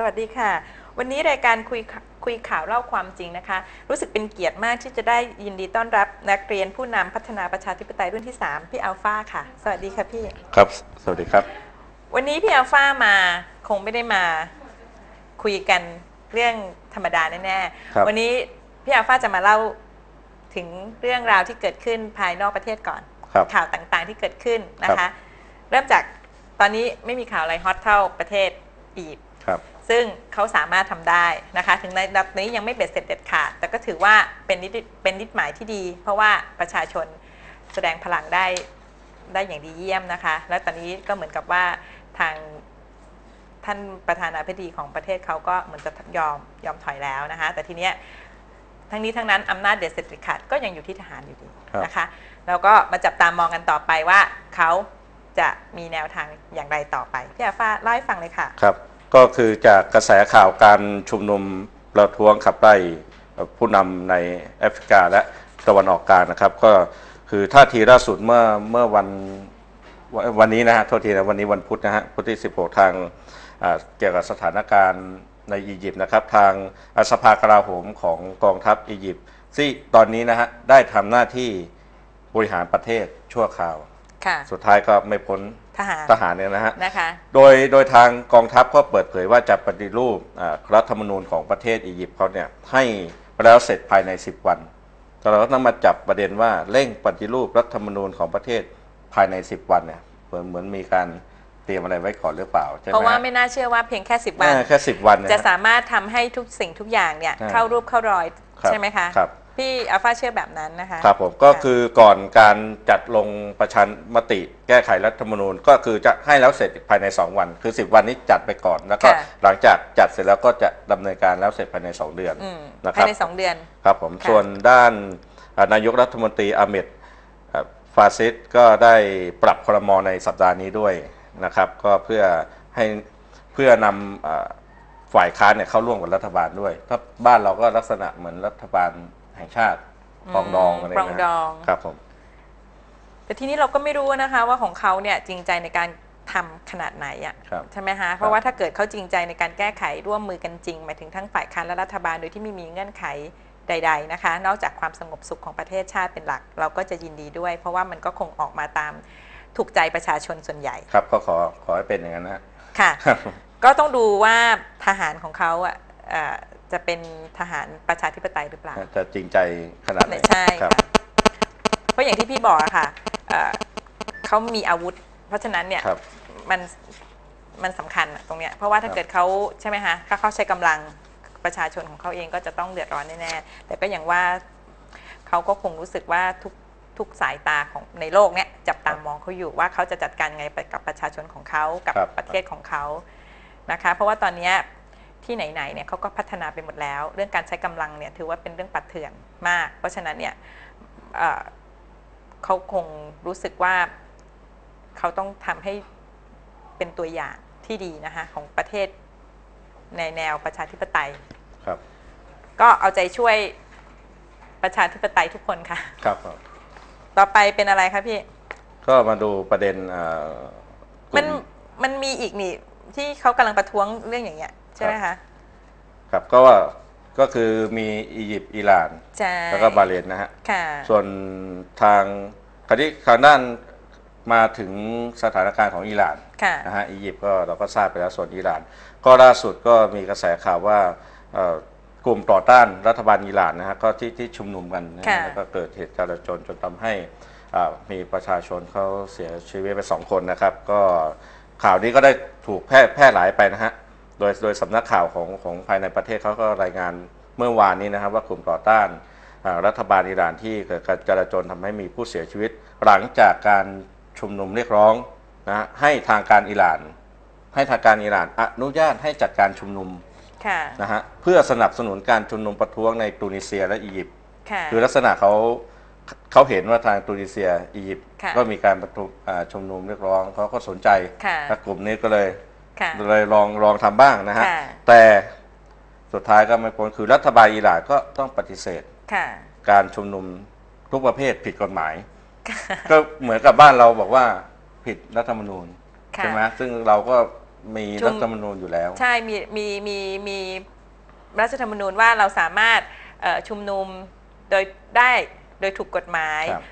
สวัสดีค่ะ วันนี้รายการคุยข่าคุยข่าวเล่าความจริงนะคะ รู้สึกเป็นเกียรติมากที่จะได้ยินดีต้อนรับนักเรียนผู้นำพัฒนาประชาธิปไตยรุ่นที่ 3 พี่อัลฟาค่ะ สวัสดีค่ะพี่ ครับ สวัสดีครับ วันนี้พี่อัลฟามาคงไม่ได้มาคุยกันเรื่องธรรมดาแน่ครับๆวันนี้พี่อัลฟาจะมาเล่าถึงเรื่องราวที่เกิดขึ้นภายนอกประเทศก่อนครับข่าวต่างๆที่เกิดขึ้นนะครัคะบเริ่มจากตอนนี้ไม่มีข่าวอะไรฮอตเท่าประเทศอียิปต์ครับ ซึ่งเขาสามารถทำได้นะคะ ถึงในระดับนี้ยังไม่เบ็ดเสร็จเด็ดขาด แต่ก็ถือว่าเป็นนิดเป็นนิดหมายที่ดี เพราะว่าประชาชนแสดงพลังได้ได้อย่างดีเยี่ยมนะคะ และตอนนี้ก็เหมือนกับว่าทางท่านประธานาธิบดีของประเทศเขาก็เหมือนจะยอมยอมถอยแล้วนะคะ แต่ทีเนี้ยทั้งนี้ทั้งนั้นอำนาจเด็ดเสร็จเด็ดขาดก็ยังอยู่ที่ทหารอยู่ดีนะคะแล้วก็มาจับตามองกันต่อไปว่าเขาจะมีแนวทางอย่างไรต่อไปพี่อาฟ้าเล่าให้ฟังเลยค่ะ ครับ ก็คือจากกระแสข่าวการชุมนุมประท้วงขับไล่เอ่อผู้นำในแอฟริกาและตะวันออกกลางนะครับ ก็คือท่าทีล่าสุดเมื่อเมื่อวันวันวันนี้นะฮะโทษทีนะวันนี้วันพุธนะฮะพุธที่ 16 ทางอ่าเกี่ยวกับสถานการณ์ในอียิปต์นะครับ ทางอ่าสภากลาโหมของกองทัพอียิปต์ที่ตอนนี้นะฮะได้ทำหน้าที่บริหารประเทศชั่วคราวค่ะสุดท้ายก็ไม่พ้น ทหารทหารเนี่ยนะฮะนะคะ โดยโดยทางกองทัพก็เปิดเผยว่าจะปฏิรูปอ่ารัฐธรรมนูญของประเทศอียิปต์เขาเนี่ยให้แล้วเสร็จภายใน 10 วันแต่เราก็ต้องมาจับประเด็นว่าเร่งปฏิรูปรัฐธรรมนูญของประเทศภายใน 10 วันเนี่ยเหมือนเหมือนมีการเตรียมอะไรไว้ก่อนหรือเปล่าใช่ไหมเพราะว่าฮะไม่น่าเชื่อว่าเพียงแค่ 10 วันอ่าแค่10 วันเนี่ยจะฮะสามารถทำให้ทุกสิ่งทุกอย่างเนี่ยอ่าเข้ารูปเข้ารอยครับใช่ไหมคะครับ พี่อัลฟาเชื่อแบบนั้นนะคะครับผมก็คือก่อนการจัดลงประชามติแก้ไขรัฐธรรมนูญ ก็คือจะให้แล้วเสร็จภายใน 2 วัน คือ 10 วันนี้จัดไปก่อน แล้วก็ค่ะหลังจากจัดเสร็จแล้วก็จะดำเนินการแล้วเสร็จภายใน 2 เดือนอืมนะคภายรับใน 2 เดือนครับผมค่ะส่วนด้านอ่านายกรัฐมนตรีอาเมดอ่าฟาซิสก็ได้ปรับครมในสัปดาห์นี้ด้วยนะครับก็เพื่อให้เพื่อนำอ่าฝ่ายค้านเนี่ยเข้าร่วมกับรัฐบาลด้วย ถ้าบ้านเราก็ลักษณะเหมือนรัฐบาล แห่งชาติปรองดองอะไรปรองนะดองครับผมแต่ทีนี้เราก็ไม่รู้นะคะว่าของเขาเนี่ยจริงใจในการทำขนาดไหนอะครับใช่ไหมคะเพราะว่าถ้าเกิดเขาจริงใจในการแก้ไขร่วมมือกันจริงหมายถึงทั้งฝ่ายค้านและรัฐบาลโดยที่ไม่มีเงื่อนไขใด ๆนะคะ นอกจากความสงบสุขของประเทศชาติเป็นหลัก เราก็จะยินดีด้วย เพราะว่ามันก็คงออกมาตามถูกใจประชาชนส่วนใหญ่ ครับก็ขอขอให้เป็นอย่างนั้นนะฮะค่ะครับก็ต้องดูว่าทหารของเขาอะเอ่อ จะเป็นทหารประชาธิปไตยหรือเปล่า จะจริงใจขนาดไหนใช่ครับค่ะเพราะอย่างที่พี่บอกอะค่ะเอ่อเขามีอาวุธ เพราะฉะนั้นเนี่ยครับมันมันสำคัญอะตรงเนี้ยเพราะว่าถ้าครับเกิดเขาใช่ไหมคะถ้าเขาใช้กำลังประชาชนของเขาเองก็จะต้องเดือดร้อนแน่ๆแต่ก็อย่างว่าเขาก็คงรู้สึกว่าทุกทุกสายตาของในโลกเนี้ยจับตามองเขาอยู่ว่าเขาจะจัดการไงไปกับประชาชนของเขากับครับประเทศของเขานะคะ เพราะว่าตอนเนี้ย ที่ไหนๆเนี่ยเขาก็พัฒนาไปหมดแล้ว เรื่องการใช้กำลังเนี่ยถือว่าเป็นเรื่องปัดเถื่อนมาก เพราะฉะนั้นเนี่ยเอ่อเขาคงรู้สึกว่าเขาต้องทำให้เป็นตัวอย่างที่ดีนะคะของประเทศในแนวประชาธิปไตยครับ ก็เอาใจช่วยประชาธิปไตยทุกคนค่ะครับผมต่อไปเป็นอะไรคะพี่ ก็มาดูประเด็นอ่ากลุ่มันมันมีอีกนี่ที่เขากำลังประท้วงเรื่องอย่างเงี้ย ใช่ไหมคะครับก็ว่าก็คือมีอียิปต์อิหร่านใช่แล้วก็บาห์เรนนะฮะค่ะส่วนทางคราวนี้ทางด้านมาถึงสถานการณ์ของอิหร่านค่ะนะฮะอียิปต์ก็เราก็ทราบไปแล้วส่วนอิหร่าน ก็ล่าสุดก็มีกระแสข่าวว่าเอ่อกลุ่มต่อต้านรัฐบาลอิหร่านนะฮะก็ที่ที่ชุมนุมกันนะฮะค่ะแล้วก็เกิดเหตุจลาจลจนทำให้อ่ามีประชาชนเขาเสียชีวิตไปสองคนนะครับ ก็ข่าวนี้ก็ได้ถูกแพร่แพร่หลายไปนะฮะ โดยโดยสำนักข่าวของของภายในประเทศเขาก็รายงานเมื่อวานนี้นะครับว่ากลุ่มต่อต้านอ่ารัฐบาลอิหร่านที่เกิดการจลาจลทำให้มีผู้เสียชีวิต หลังจากการชุมนุมเรียกร้องนะให้ทางการอิหร่าน ให้ทางการอิหร่านอนุญาตให้จัดการชุมนุมค่ะนะฮะเพื่อสนับสนุนการชุมนุมประท้วงในตูนิเซียและอียิปต์ค่ะคือลักษณะเขาเขาเห็นว่าทางตูนิเซียอียิปต์ค่ะก็มีการประท้วงอ่าชุมนุมเรียกร้องเขาก็สนใจค่ะและกลุ่มนี้ก็เลยค่ะ เลยลองลองทำบ้างนะฮะค่ะแต่สุดท้ายก็ไม่พ้นคือรัฐบาลอิหร่านก็ต้องปฏิเสธค่ะการชุมนุมทุกประเภทผิดกฎหมาย ก็เหมือนกับบ้านเราบอกว่าผิดรัฐธรรมนูญค่ะใช่ไหมซึ่งเราก็มีชุมรัฐธรรมนูญอยู่แล้ว ใช่มีมีมีมีรัฐธรรมนูญว่าเราสามารถเอ่อชุมนุมโดยได้โดยถูกกฎหมายครับ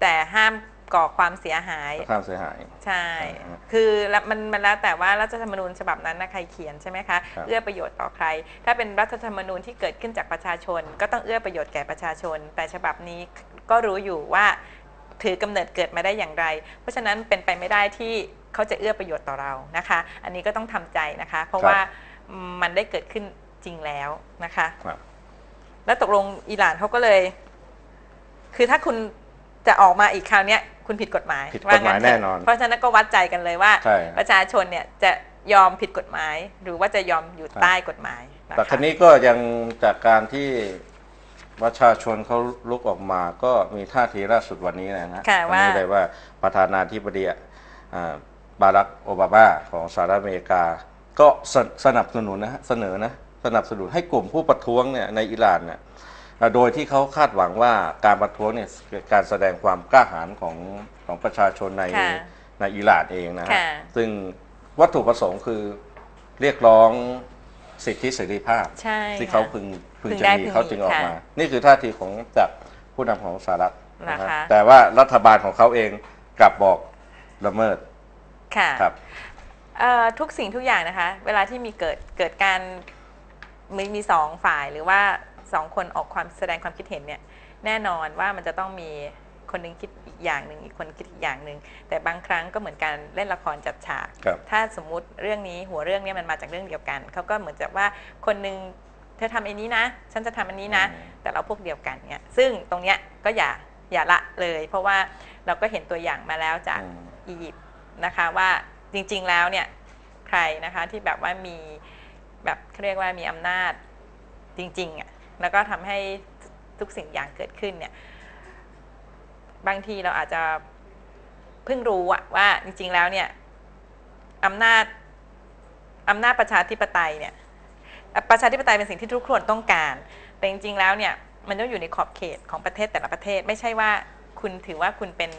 แต่ห้าม ก่อความเสียหายค่าเสียหาย ใช่อ่าฮะคือแล้วมันมันแล้วแต่ว่ารัฐธรรมนูญฉบับนั้นนะใครเขียนใช่ไหมคะครับเอื้อประโยชน์ต่อใคร ถ้าเป็นรัฐธรรมนูญที่เกิดขึ้นจากประชาชน ก็ต้องเอื้อประโยชน์แก่ประชาชน แต่ฉบับนี้ก็รู้อยู่ว่าถือกำเนิดเกิดมาได้อย่างไร เพราะฉะนั้นเป็นไปไม่ได้ที่เขาจะเอื้อประโยชน์ต่อเรานะคะ อันนี้ก็ต้องทำใจนะคะ เพราะครับว่ามันได้เกิดขึ้นจริงแล้วนะคะครับแล้วตกลงอิหร่านเขาก็เลย คือถ้าคุณจะออกมาอีกคราวเนี้ย คุณผิดกฎหมายผิดกฎหมายว่งั้เถะแน่นอน เพราะฉะนั้นก็วัดใจกันเลยว่าใช่ประชาชนเนี่ยจะยอมผิดกฎหมาย หรือว่าจะยอมอยู่ครับใต้กฎหมายะะแต่ครั้นี้ก็ยังจากการที่ประชาชนเขาลุกออกมาก็มีท่าทีล่าสุดวันนี้นะฮะค่ะวัว่านี้เลยว่าประธานาธิบดีอ่าบารักโอบามาของสหรัฐอเมริกา ก็สสนับสนุนนะฮะเสนอนะสนับสนุนให้กลุ่มผู้ประท้วงเนี่ยในอิหร่านเนี่ยอ่า โดยที่เขาคาดหวังว่าการประท้วงเนี่ยเป็นการแสดงความกล้าหาญของของประชาชนในค่ะในอิหร่านเองนะฮะค่ะซึ่งวัตถุประสงค์คือเรียกร้องสิทธิเสรีภาพใช่ที่เขาค่ะพึงพึงพึงจะได้มีพึงเขาจึงมีออกค่ะมา นี่คือท่าทีของจากผู้นำของสหรัฐนะนะคะฮะแต่ว่ารัฐบาลของเขาเองกลับบอกละเมิดค่ะครับเอ่อทุกสิ่งทุกอย่างนะคะ เวลาที่มีเกิดเกิดการมีมีสองฝ่ายหรือว่า สองคนออกความแสดงความคิดเห็นเนี่ยแน่นอนว่ามันจะต้องมีคนหนึงคิดอีกอย่างหนึ่งอีกคนคิดอีกอย่างหนึ่งแต่บางครั้งก็เหมือนการเล่นละครจัดฉากครับถ้าสมมุติเรื่องนี้หัวเรื่องเนี้มันมาจากเรื่องเดียวกันเขาก็เหมือนจะว่าคนหนึ่งเธอทำอันนี้นะ ฉันจะทำอันนี้นะอืมแต่เราพวกเดียวกันเนี่ยซึ่งตรงเนี้ยก็อย่าอย่าละเลย เพราะว่าเราก็เห็นตัวอย่างมาแล้วจากอืมอียิปต์นะคะว่าจริงๆแล้วเนี่ยใครนะคะที่แบบว่ามีแบบเขาเรียกว่ามีอำนาจจริงๆอะ แล้วก็ทำให้ทุกสิ่งอย่างเกิดขึ้นเนี่ย บางทีเราอาจจะเพิ่งรู้อะว่าจริง ๆ แล้วเนี่ยอำนาจอำนาจประชาธิปไตยเนี่ย ประชาธิปไตยเป็นสิ่งที่ทุกคนต้องการ แต่จริง ๆ แล้วเนี่ยมันต้องอยู่ในขอบเขตของประเทศแต่ละประเทศ ไม่ใช่ว่าคุณถือว่าคุณเป็น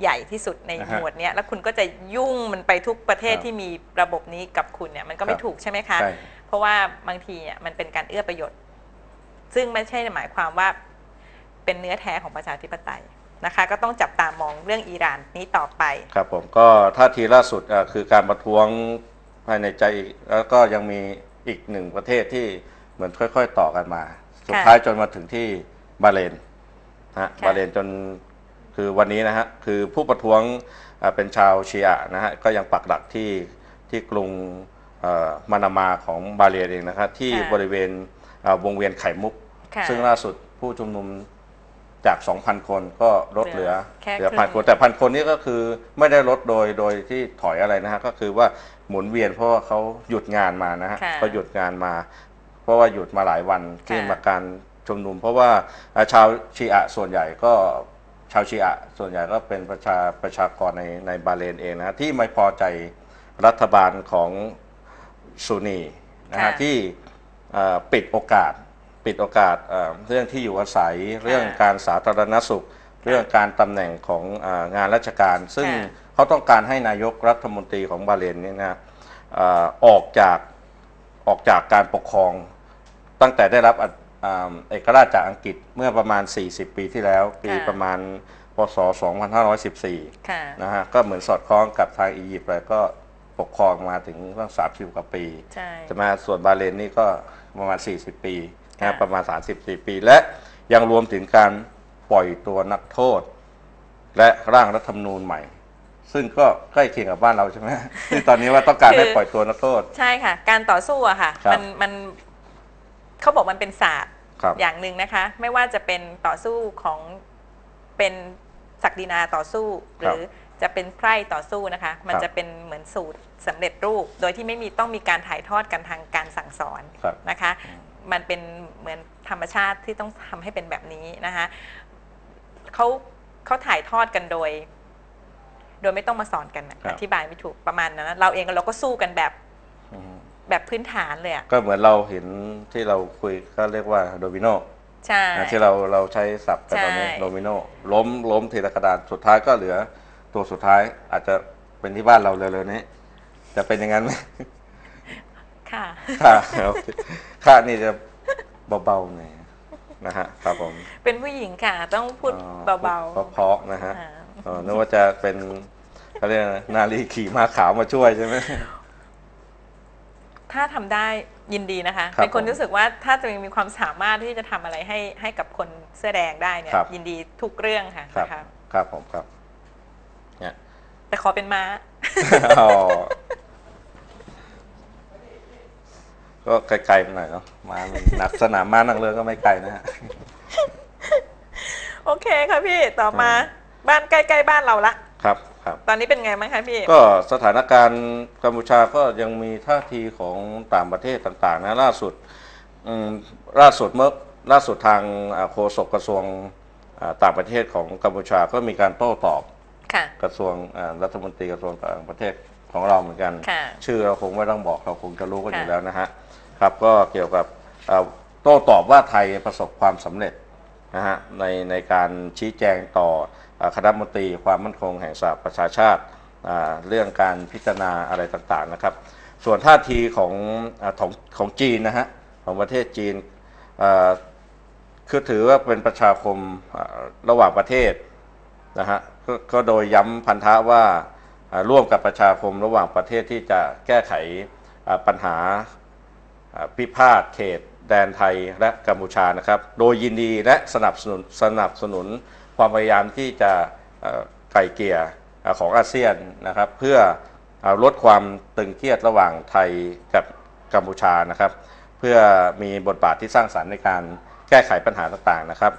ใหญ่ที่สุดในอ่าหฮะมวดเนี้ยแล้วคุณก็จะยุ่งมันไปทุกประเทศครับที่มีระบบนี้กับคุณเนี่ยมันก็ไม่ครับถูกใช่ไหมคะใช่เพราะว่าบางทีเนี่ยมันเป็นการเอื้อประโยชน์ ซึ่งไม่ใช่หมายความว่าเป็นเนื้อแท้ของประชาธิปไตยนะคะก็ต้องจับตามองเรื่องอิหร่านนี้ต่อไป ครับผมก็ท่าทีล่าสุดอะคือการประท้วงภายในใจอีกแล้วก็ยังมีอีกหนึ่งประเทศที่เหมือนค่อย ๆ ต่อกันมา สุดท้ายจนมาถึงที่บาห์เรนนะฮะค่ะบาห์เรนจนคือวันนี้นะฮะคือผู้ประท้วงอะเป็นชาวชีอะห์นะฮะก็ยังปักหลักที่ที่กรุงเอ่อมานามาของบาห์เรนเองนะครับที่บริเวณอะ วงเวียนไข่มุกค่ะซึ่งล่าสุดผู้ชุมนุมจาก 2,000 คนก็ลดเหลือแค่เหลือครึ่งพันคน แต่พันคนนี้ก็คือไม่ได้ลดโดยโดยที่ถอยอะไรนะฮะ ก็คือว่าหมุนเวียนเพราะว่าเขาหยุดงานมานะฮะค่ะเขาหยุดงานมา เพราะว่าหยุดมาหลายวันที่ค่ะมาการชุมนุม เพราะว่าอ่าชาวชีอะห์ส่วนใหญ่ก็ชาวชีอะห์ส่วนใหญ่ก็เป็นประชาประชากรในในบาห์เรนเองนะฮะที่ไม่พอใจรัฐบาลของซูนีนะฮะค่ะที่เอ่อ ปิดโอกาส ปิดโอกาสเอ่อเรื่องที่อยู่อาศัย เรื่องการสาธารณสุข เรื่องการตำแหน่งของเอองานราชการ ซึ่งค่ะเขาต้องการให้นายกรัฐมนตรีของบาห์เรนนี่นะเอ่อออกจากออกจากการปกครอง ตั้งแต่ได้รับอะอ่าเอกราชจากอังกฤษเมื่อประมาณ 40 ปีที่แล้ว ปีค่ะประมาณพศ 2514ค่ะนะฮะ ก็เหมือนสอดคล้องกับทางอียิปต์เลยก็ ปกครองมาถึงตั้ง30กว่าปีใช่จะมาส่วนบาห์เรนนี่ก็ประมาณ 40 ปีนะค่ะประมาณ 34 ปี และยังรวมถึงการปล่อยตัวนักโทษ และร่างรัฐธรรมนูญใหม่ ซึ่งก็ใกล้เคียงกับบ้านเราใช่ไหมที่ตอนนี้ว่าต้องการให้ปล่อยตัวนักโทษ ใช่ค่ะ การต่อสู้อะค่ะครับมันมันเขาบอกมันเป็นศาสตร์ครับอย่างหนึ่งนะคะ ไม่ว่าจะเป็นต่อสู้ของเป็นศักดินาต่อสู้หรือ จะเป็นไพร่ต่อสู้นะคะ มันครับจะเป็นเหมือนสูตรสำเร็จรูป โดยที่ไม่มีต้องมีการถ่ายทอดกันทางการสั่งสอนครับนะคะ มันเป็นเหมือนธรรมชาติที่ต้องทำให้เป็นแบบนี้นะคะเขาเขาถ่ายทอดกันโดย โดยไม่ต้องมาสอนกันน่ะครับอธิบายไม่ถูกประมาณนั้นนะเราเองเราก็สู้กันแบบอืมแบบพื้นฐานเลยอะก็เหมือนเราเห็นที่เราคุยก็เรียกว่าโดมิโนใช่นะที่เราเราใช้ศัพท์กันตอนนี้ใช่โดมิโนล้มล้มทีละกระดานสุดท้ายก็เหลือ ตัวสุดท้ายอาจจะเป็นที่บ้านเราเลยเลยนี้ จะเป็นอย่างนั้นไหมค่ะ ค่ะโอเคค่ะนี่จะเบาๆหน่อยนะฮะครับผม เป็นผู้หญิงค่ะ ต้องพูดอ๋อเบาเพราะๆนะฮะๆอ่าเออนึกว่าจะเป็นเขาเรียกอะไรนาลีขี่ม้าขาวมาช่วยใช่ไหมถ้าทำได้ยินดีนะคะครับเป็นคนผมรู้สึกว่าถ้าจะมีความสามารถที่จะทำอะไรให้ให้กับคนเสื้อแดงได้เนี่ยครับยินดีทุกเรื่องค่ะครับนะคะครับผมครับเนี่ย แต่ขอเป็นม้าอ๋อก็ไกลๆไปหน่อยเนาะมาหนักสนามม้านั่งเรือก็ไม่ไกลนะฮะโอเคค่ะพี่ต่อมาบ้านใกล้ๆบ้านเราละครับครับ ตอนนี้เป็นไงบ้างคะพี่ ก็สถานการณ์กัมพูชาก็ยังมีท่าทีของต่างประเทศต่างๆนะล่าสุดอืมล่าสุดเมื่อล่าสุดทางอ่าโฆษกกระทรวงอ่าต่างประเทศของกัมพูชาก็มีการโต้ตอบค่ะ กระทรวงอ่ารัฐมนตรีกระทรวงต่างประเทศของเราเหมือนกันค่ะชื่อเราคงไม่ต้องบอกเราคงจะรู้กันอยู่ค่ะแล้วนะฮะครับก็เกี่ยวกับอ่าโต้ตอบว่าไทยประสบความสำเร็จนะฮะในในการชี้แจงต่ออ่าคณะรัฐมนตรีความมั่นคงแห่งสหประชาชาติอ่าเรื่องการพิจารณาอะไรต่างๆนะครับ ส่วนท่าทีของอาของของจีนนะฮะของประเทศจีนอ่าคือถือว่าเป็นประชาคมอ่าระหว่างประเทศนะฮะ กก็โดยย้ำพันธะว่าร่วมกับประชาคมระหว่างประเทศที่จะแก้ไขปัญหาพิพาทเขต แดนไทยและกัมพูชานะครับ โดยยินดีและสนับสนุนสนับสนุนความพยายามที่จะไกลเกลี่ยของอาเซียนนะครับ เพื่อลดความตึงเครียดระหว่างไทยกับกัมพูชานะครับ เพื่อมีบทบาทที่สร้างสรรค์ในการแก้ไขปัญหาต่างๆนะครับ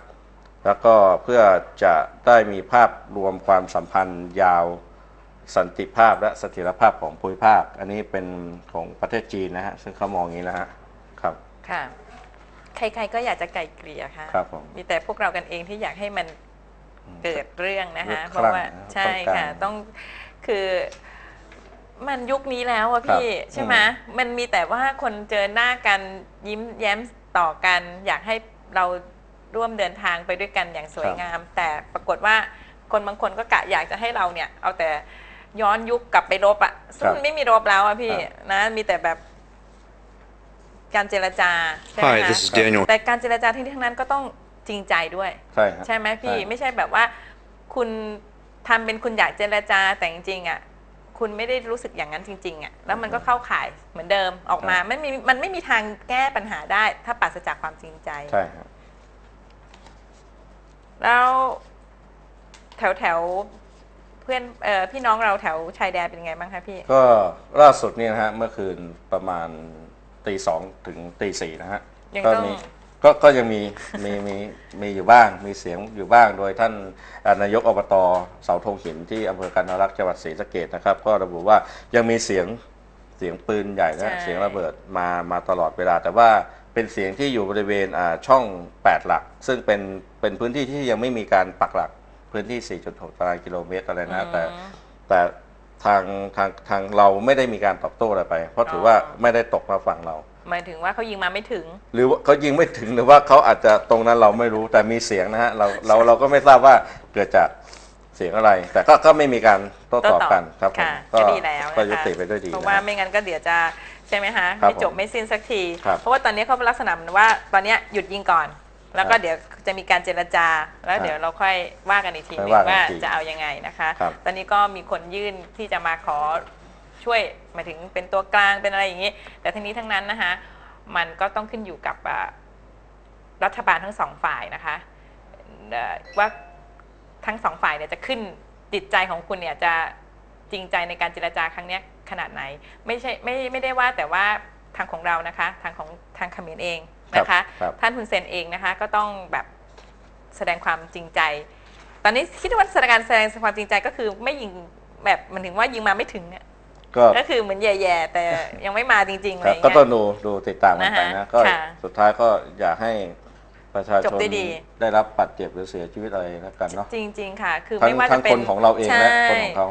แล้วก็เพื่อจะได้มีภาพรวมความสัมพันธ์ยาวสันติภาพและเสถียรภาพของภูมิภาค อันนี้เป็นของประเทศจีนนะฮะ ซึ่งเขามองอย่างนี้นะฮะ ครับ ค่ะ ใครๆก็อยากจะไกลเกลี่ยค่ะ ครับผม มีแต่พวกเรากันเองที่อยากให้มันเกิดเรื่องนะคะยุคเพราะว่าคลั่งนะใช่ค่ะต้องการต้องคือมันยุคนี้แล้วอะครับพี่ใช่ไหมอืมมันมีแต่ว่าคนเจอหน้ากันยิ้มแย้มต่อกัน อยากให้เรา ร่วมเดินทางไปด้วยกันอย่างสวยงาม แต่ปรากฏว่าคนบางคนก็กะอยากจะให้เราเนี่ย เอาแต่ย้อนยุคกลับไปรบอะซึ่งมันไม่มีรบแล้วอะพี่นะมีแต่แบบการเจรจาใช่ไหม Hi, คะ this is Daniel. แต่การเจรจาที่ทั้งนั้นก็ต้องจริงใจด้วย ใช่ฮะใช่ไหมพี่ใช่ไม่ใช่แบบว่า คุณทำเป็นคุณอยากเจรจาแต่จริงๆอะคุณไม่ได้รู้สึกอย่างนั้นจริงๆอะแล้วมันก็เข้าข่ายเหมือนเดิมออกมาไม่มีมันไม่มีทางแก้ปัญหาได้ ถ้าปราศจากความจริงใจใช่ฮะ แล้วแถวแถวๆเพื่อนเอ่อพี่น้องเราแถวชายแดนเป็นไงบ้างคะพี่ ก็ล่าสุดนี่นะฮะเมื่อคืนประมาณตีสองถึงตีสี่นะฮะยังก็ต้อง มีก็ก็ยังมีมีมีมีอยู่บ้างมีเสียงอยู่บ้างโดยท่านอ่านายกอบตเสาธงหินที่อำเภอกันทรักษ์จังหวัดศรีสะเกดนะครับ ก็ระบุว่ายังมีเสียงเสียงปืนใหญ่และใช่เสียงระเบิดมามาตลอดเวลา แต่ว่าเป็นเสียงที่อยู่บริเวณอ่าช่อง 8 หลัก ซึ่งเป็น เป็นพื้นที่ที่ยังไม่มีการปักหลักพื้นที่ 4.6 ตารางกิโลเมตรอะไรนะแต่อืมแต่ทางทางทางเราไม่ได้มีการตอบโต้อะไรไป เพราะถือว่าอ๋อไม่ได้ตกมาฝั่งเรา หมายถึงว่าเขายิงมาไม่ถึง หรือว่าเขายิงไม่ถึงหรือว่าเขาอาจจะตรงนั้นเราไม่รู้แต่มีเสียงนะฮะเราเราเราก็ไม่ทราบว่าเกิดจากเสียงอะไร แต่ก็ก็ไม่มีการโต้ตอบกันครับผมค่ะก็ดีแล้วนะคะก็ยุติไปด้วยดีเพราะนะว่าฮะไม่งั้นก็เดี๋ยวจะใช่ไหมคะครับไม่จบผมไม่สิ้นสักทีครับเพราะว่าตอนนี้เขาเป็นลักษณะเหมือนว่าตอนเนี้ยหยุดยิงก่อน แล้วก็ครับเดี๋ยวจะมีการเจรจา แล้วครับเดี๋ยวเราค่อยว่ากันอีกทีค่นึอยงว่ากันว่าอีกทีจะเอายังไงนะคะครับตอนนี้ก็มีคนยื่นที่จะมาขอช่วยหมายถึงเป็นตัวกลางเป็นอะไรอย่างนี้ แต่ทั้งนี้ทั้งนั้นนะคะ มันก็ต้องขึ้นอยู่กับอ่ารัฐบาลทั้งสองฝ่ายนะคะเอ่อว่าทั้งสองฝ่ายเนี่ยจะขึ้นจิตใจของคุณเนี่ยจะจริงใจในการเจรจาครั้งเนี้ยขนาดไหน ไม่ใช่ไม่ไม่ได้ว่าแต่ว่าทางของเรานะคะ ทางของทางเขมรเอง นะคะครับท่านฮุนเซนเองนะคะก็ต้องแบบแสดงความจริงใจ ตอนนี้คิดว่าแสดงการแสดงความจริงใจก็คือไม่ยิงแบบมันถึงว่ายิงมาไม่ถึงเนี่ยก็ก็คือเหมือนแย่ๆแต่ยังไม่มาจริงๆอะไรครับอย่างก็เงี้ยต้องดูดูติดตามกันไปนะนะฮะก็ค่ะสุดท้ายก็อยากให้ประชาจชบนด้วยดีได้รับบาดเจ็บหรือเสียชีวิตอะไรแล้วกันเนาะจริง ๆ ค่ะ คือทั้ไม่งว่าทั้จะงเป็นคนของเราเองและใช่คนของเขา